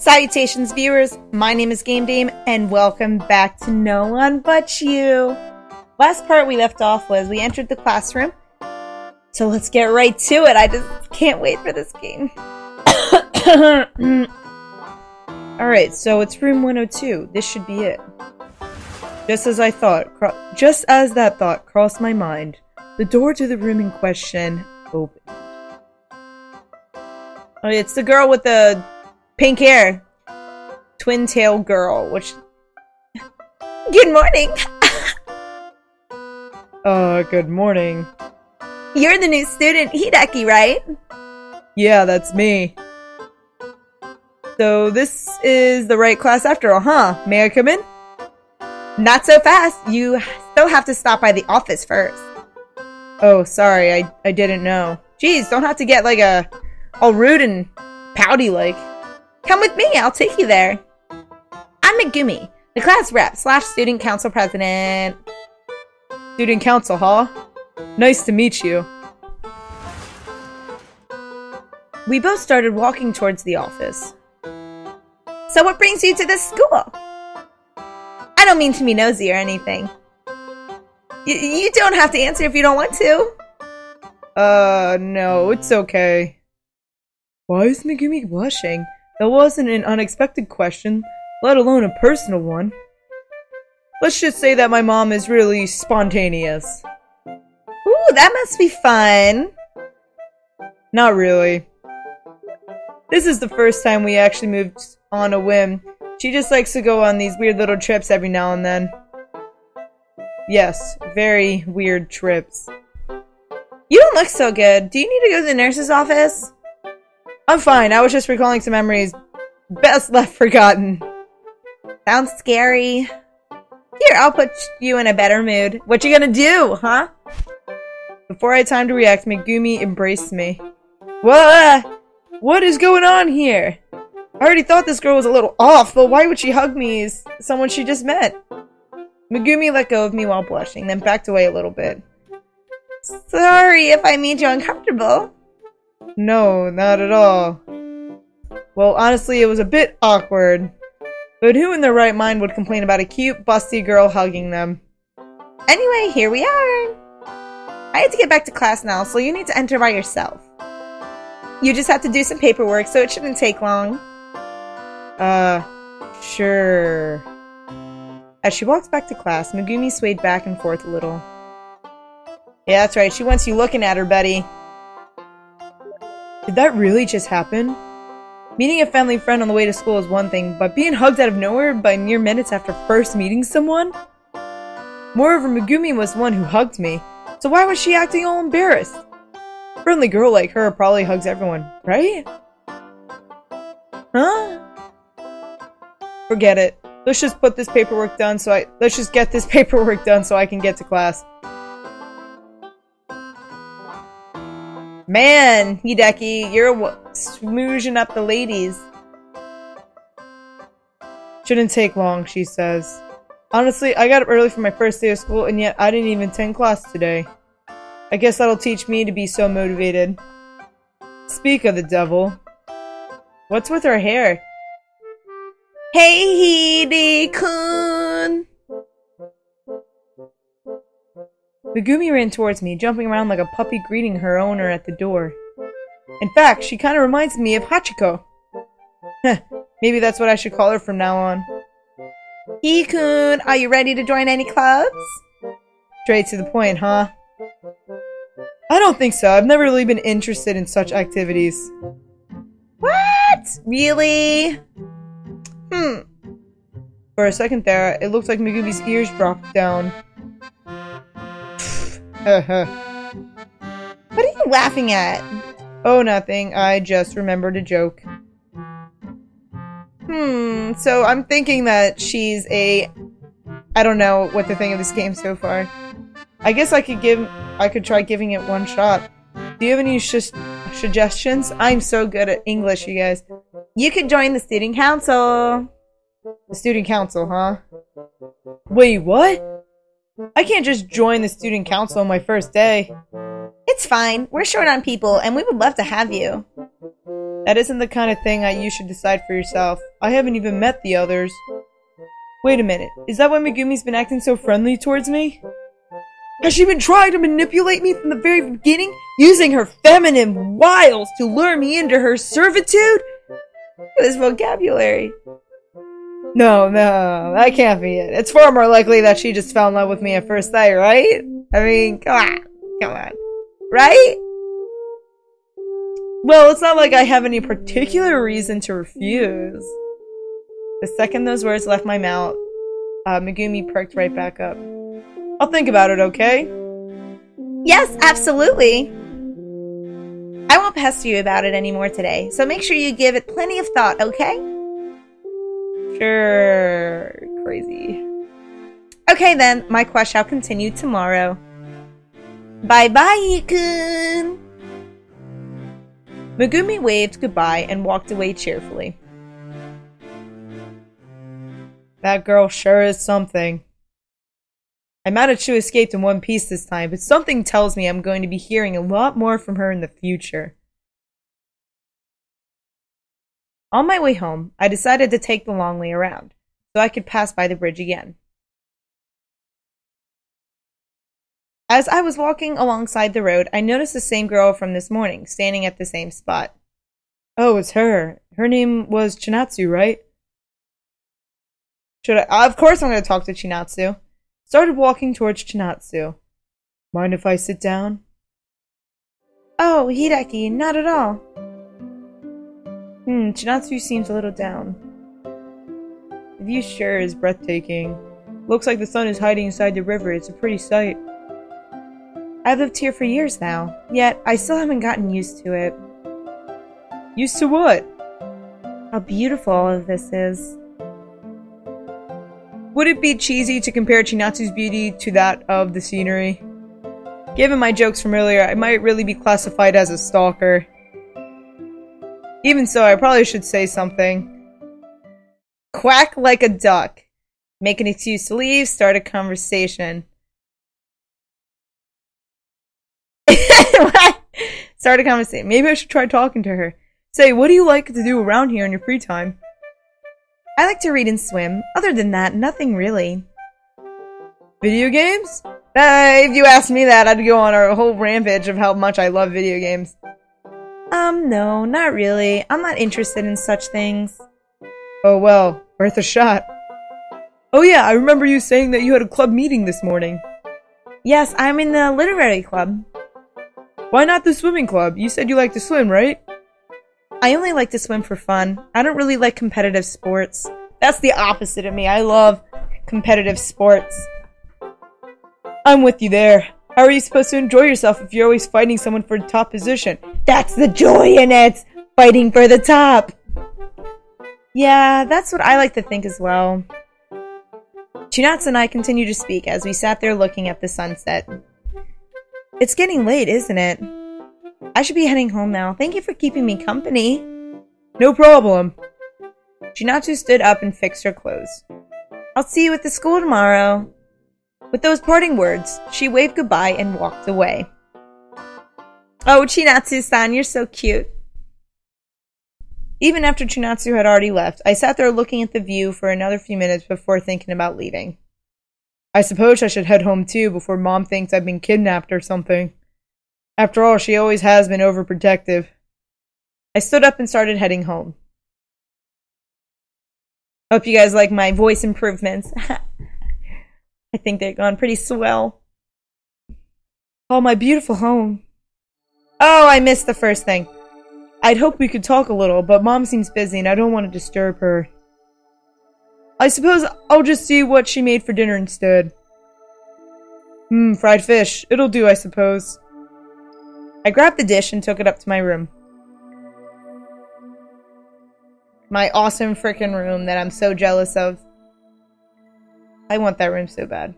Salutations, viewers. My name is Game Dame, and welcome back to No One But You. Last part we left off was we entered the classroom. So let's get right to it. I just can't wait for this game. Alright, so it's room 102. This should be it. Just as I thought, just as that thought crossed my mind, the door to the room in question opened. Oh, it's the girl with the Pink hair. Twin tail girl, which... Good morning! uh, good morning. You're the new student, Hideki, right? Yeah, that's me. So this is the right class after all, huh? May I come in? Not so fast. You still have to stop by the office first. Oh, sorry. I, I didn't know. Jeez, don't have to get like a all rude and pouty like. Come with me, I'll take you there. I'm Megumi, the class rep slash student council president. Student council, huh? Nice to meet you. We both started walking towards the office. So what brings you to this school? I don't mean to be nosy or anything. Y you don't have to answer if you don't want to. Uh, no, it's okay. Why is Megumi blushing? That wasn't an unexpected question, let alone a personal one. Let's just say that my mom is really spontaneous. Ooh, that must be fun. Not really. This is the first time we actually moved on a whim. She just likes to go on these weird little trips every now and then. Yes, very weird trips. You don't look so good. Do you need to go to the nurse's office? I'm fine. I was just recalling some memories. Best left forgotten. Sounds scary. Here, I'll put you in a better mood. What you gonna do, huh? Before I had time to react, Megumi embraced me. What? What is going on here? I already thought this girl was a little off, but why would she hug me as someone she just met? Megumi let go of me while blushing, then backed away a little bit. Sorry if I made you uncomfortable. No, not at all. Well, honestly, it was a bit awkward. But who in their right mind would complain about a cute, busty girl hugging them? Anyway, here we are. I had to get back to class now, so you need to enter by yourself. You just have to do some paperwork, so it shouldn't take long. Uh, sure. As she walks back to class, Megumi swayed back and forth a little. Yeah, that's right. She wants you looking at her, Betty. Did that really just happen? Meeting a family friend on the way to school is one thing, but being hugged out of nowhere by mere minutes after first meeting someone? Moreover, Megumi was the one who hugged me, so why was she acting all embarrassed? A friendly girl like her probably hugs everyone, right? Huh? Forget it. Let's just put this paperwork done so I- let's just get this paperwork done so I can get to class. Man, Hideki, you're smoozing up the ladies. Shouldn't take long, she says. Honestly, I got up early for my first day of school, and yet I didn't even attend class today. I guess that'll teach me to be so motivated. Speak of the devil. What's with her hair? Hey, Hide-kun! Megumi ran towards me, jumping around like a puppy greeting her owner at the door. In fact, she kind of reminds me of Hachiko. Maybe that's what I should call her from now on. Hide-kun, are you ready to join any clubs? Straight to the point, huh? I don't think so. I've never really been interested in such activities. What? Really? Hmm. For a second there, it looked like Megumi's ears dropped down. what are you laughing at? Oh, nothing. I just remembered a joke. Hmm, so I'm thinking that she's a... I don't know what to think of this game so far. I guess I could give... I could try giving it one shot. Do you have any suggestions? I'm so good at English, you guys. You could join the student council. The student council, huh? Wait, what? I can't just join the student council on my first day. It's fine. We're short on people, and we would love to have you. That isn't the kind of thing I you should decide for yourself. I haven't even met the others. Wait a minute, is that why Megumi's been acting so friendly towards me? Has she been trying to manipulate me from the very beginning, using her feminine wiles to lure me into her servitude? This vocabulary. No, no, that can't be it. It's far more likely that she just fell in love with me at first sight, right? I mean, come on. Come on. Right? Well, it's not like I have any particular reason to refuse. The second those words left my mouth, uh, Megumi perked right back up. I'll think about it, okay? Yes, absolutely. I won't pester you about it anymore today, so make sure you give it plenty of thought, okay? Sure. Crazy. Okay then, my quest shall continue tomorrow. Bye bye, Hide-kun! Megumi waved goodbye and walked away cheerfully. That girl sure is something. I managed to escape in one piece this time, but something tells me I'm going to be hearing a lot more from her in the future. On my way home, I decided to take the long way around, so I could pass by the bridge again. As I was walking alongside the road, I noticed the same girl from this morning, standing at the same spot. Oh, it's her. Her name was Chinatsu, right? Should I? Of course I'm going to talk to Chinatsu. Started walking towards Chinatsu. Mind if I sit down? Oh, Hideki, not at all. Hmm, Chinatsu seems a little down. The view sure is breathtaking. Looks like the sun is hiding inside the river. It's a pretty sight. I've lived here for years now, yet I still haven't gotten used to it. Used to what? How beautiful all of this is. Would it be cheesy to compare Chinatsu's beauty to that of the scenery? Given my jokes from earlier, I might really be classified as a stalker. Even so, I probably should say something. Quack like a duck. Make an excuse to leave, start a conversation. start a conversation. Maybe I should try talking to her. Say, what do you like to do around here in your free time? I like to read and swim. Other than that, nothing really. Video games? Uh, if you asked me that, I'd go on a whole rampage of how much I love video games. Um, no, not really. I'm not interested in such things. Oh well, worth a shot. Oh yeah, I remember you saying that you had a club meeting this morning. Yes, I'm in the literary club. Why not the swimming club? You said you like to swim, right? I only like to swim for fun. I don't really like competitive sports. That's the opposite of me. I love competitive sports. I'm with you there. How are you supposed to enjoy yourself if you're always fighting someone for the top position? That's the joy in it! Fighting for the top! Yeah, that's what I like to think as well. Chinatsu and I continued to speak as we sat there looking at the sunset. It's getting late, isn't it? I should be heading home now. Thank you for keeping me company. No problem. Chinatsu stood up and fixed her clothes. I'll see you at the school tomorrow. With those parting words, she waved goodbye and walked away. Oh, Chinatsu-san, you're so cute. Even after Chinatsu had already left, I sat there looking at the view for another few minutes before thinking about leaving. I suppose I should head home too before mom thinks I've been kidnapped or something. After all, she always has been overprotective. I stood up and started heading home. Hope you guys like my voice improvements. I think they've gone pretty swell. Oh, my beautiful home. Oh, I missed the first thing. I'd hope we could talk a little, but Mom seems busy and I don't want to disturb her. I suppose I'll just see what she made for dinner instead. Hmm, fried fish. It'll do, I suppose. I grabbed the dish and took it up to my room. My awesome freaking room that I'm so jealous of. I want that room so bad.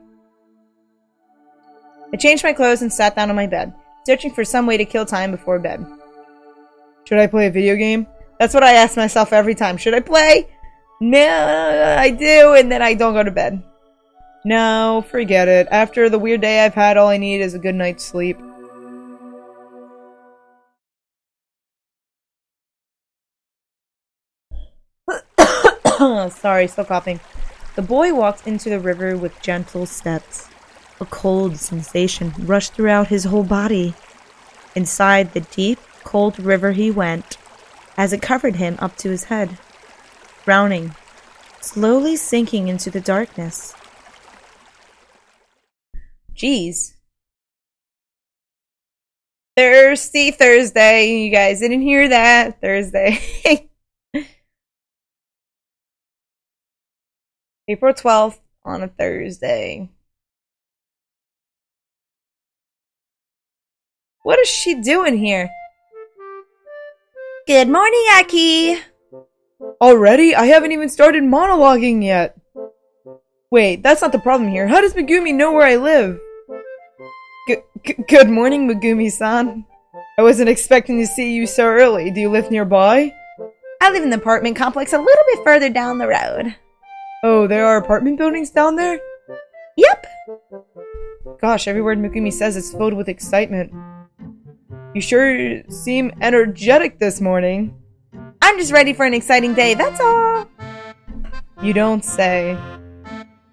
I changed my clothes and sat down on my bed, searching for some way to kill time before bed. Should I play a video game? That's what I ask myself every time. Should I play? No, I do, and then I don't go to bed. No, forget it. After the weird day I've had, all I need is a good night's sleep. Sorry, still coughing. The boy walked into the river with gentle steps. A cold sensation rushed throughout his whole body. Inside the deep, cold river he went, as it covered him up to his head, drowning, slowly sinking into the darkness. Jeez. Thirsty Thursday. You guys didn't hear that. Thursday. April 12th on a Thursday. What is she doing here? Good morning, Aki. Already? I haven't even started monologuing yet. Wait, that's not the problem here. How does Megumi know where I live? G good morning, Megumi-san. I wasn't expecting to see you so early. Do you live nearby? I live in the apartment complex a little bit further down the road. Oh, there are apartment buildings down there? Yep. Gosh, every word Megumi says is filled with excitement. You sure seem energetic this morning. I'm just ready for an exciting day, that's all. You don't say.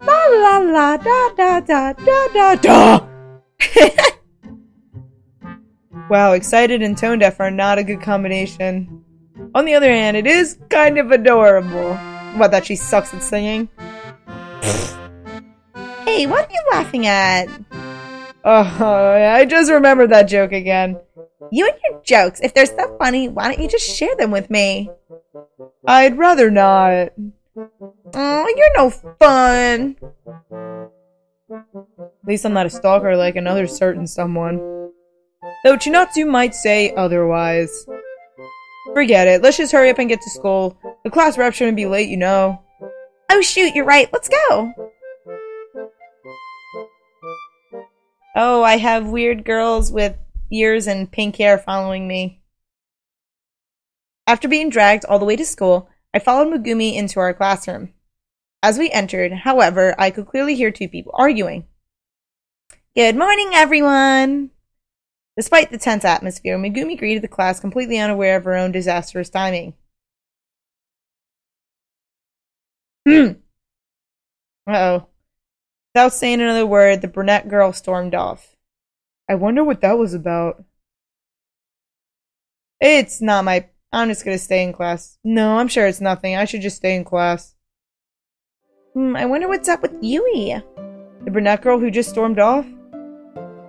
La la la da da da da da da. wow, excited and tone deaf are not a good combination. On the other hand, it is kind of adorable. What, that she sucks at singing? hey, what are you laughing at? Oh, I just remembered that joke again. You and your jokes. If they're so funny, why don't you just share them with me? I'd rather not. Oh, you're no fun. At least I'm not a stalker like another certain someone. Though Chinatsu might say otherwise. Forget it. Let's just hurry up and get to school. The class rep shouldn't be late, you know. Oh shoot, you're right. Let's go. Oh, I have weird girls with ears and pink hair following me. After being dragged all the way to school, I followed Megumi into our classroom. As we entered, however, I could clearly hear two people arguing. Good morning, everyone! Despite the tense atmosphere, Megumi greeted the class completely unaware of her own disastrous timing. Hmm. Uh-oh. Without saying another word, the brunette girl stormed off. I wonder what that was about. It's not my... I'm just gonna stay in class. No, I'm sure it's nothing. I should just stay in class. Hmm, I wonder what's up with Yui. The brunette girl who just stormed off?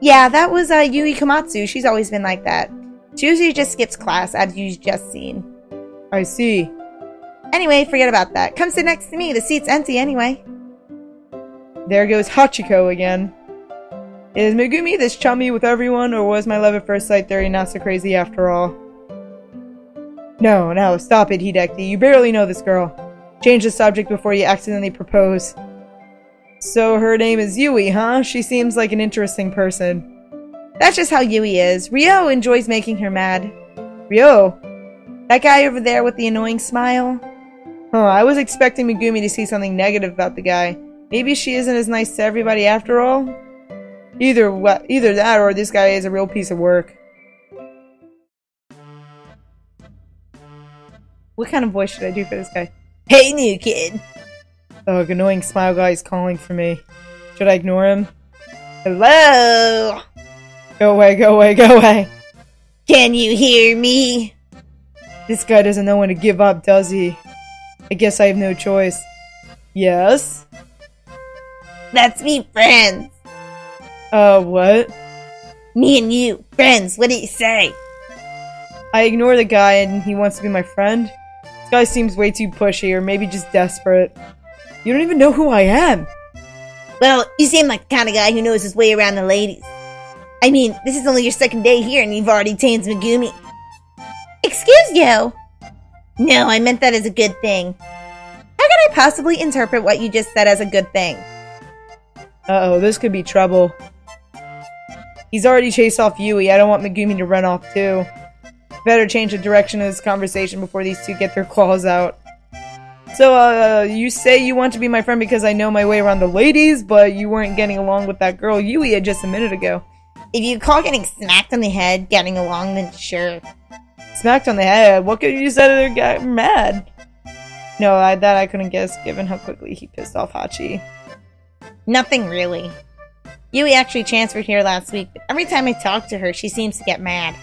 Yeah, that was uh, Yui Komatsu. She's always been like that. She usually just skips class, as you've just seen. I see. Anyway, forget about that. Come sit next to me. The seat's empty anyway. There goes Hachiko again. Is Megumi this chummy with everyone, or was my love at first sight theory not so crazy after all? No, no, stop it, Hideki. You barely know this girl. Change the subject before you accidentally propose. So her name is Yui, huh? She seems like an interesting person. That's just how Yui is. Ryo enjoys making her mad. Ryo? That guy over there with the annoying smile? Huh, I was expecting Megumi to see something negative about the guy. Maybe she isn't as nice to everybody after all? Either either that or this guy is a real piece of work. What kind of voice should I do for this guy? Hey, new kid! Ugh, annoying smile guy is calling for me. Should I ignore him? Hello? Go away, go away, go away! Can you hear me? This guy doesn't know when to give up, does he? I guess I have no choice. Yes? That's me, friends! Uh, what? Me and you, friends, what do you say? I ignore the guy and he wants to be my friend? This guy seems way too pushy or maybe just desperate. You don't even know who I am! Well, you seem like the kind of guy who knows his way around the ladies. I mean, this is only your second day here and you've already tamed Megumi. Excuse you! No, I meant that as a good thing. How could I possibly interpret what you just said as a good thing? Uh-oh, this could be trouble. He's already chased off Yui. I don't want Megumi to run off too. Better change the direction of this conversation before these two get their claws out. So, uh, you say you want to be my friend because I know my way around the ladies, but you weren't getting along with that girl Yui just a minute ago. If you call getting smacked on the head getting along, then sure. Smacked on the head? What could you say to get mad? No, I, that I couldn't guess given how quickly he pissed off Hachi. Nothing really. Yui actually transferred here last week, but every time I talk to her, she seems to get mad.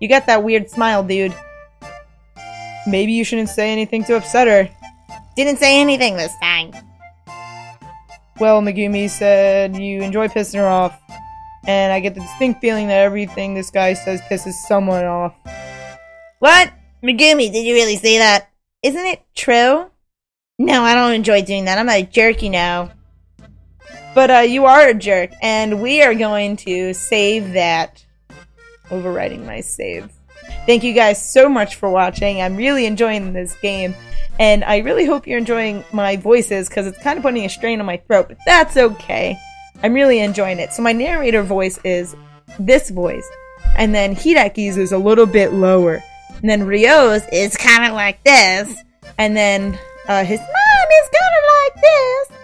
You got that weird smile, dude. Maybe you shouldn't say anything to upset her. Didn't say anything this time. Well, Megumi said you enjoy pissing her off, and I get the distinct feeling that everything this guy says pisses someone off. What? Megumi, did you really say that? Isn't it true? No, I don't enjoy doing that. I'm not a jerk, you know. But uh, you are a jerk, and we are going to save that. Overwriting my save. Thank you guys so much for watching. I'm really enjoying this game, and I really hope you're enjoying my voices because it's kind of putting a strain on my throat, but that's okay. I'm really enjoying it. So my narrator voice is this voice, and then Hideki's is a little bit lower, and then Ryo's is kind of like this, and then uh, his mom is kind of like this,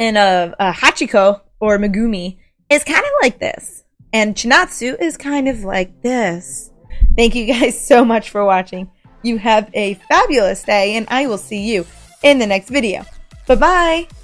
and uh, uh, Hachiko or Megumi is kind of like this, and Chinatsu is kind of like this. Thank you guys so much for watching. You have a fabulous day, and I will see you in the next video. Bye bye!